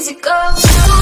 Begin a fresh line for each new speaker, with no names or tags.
easy go.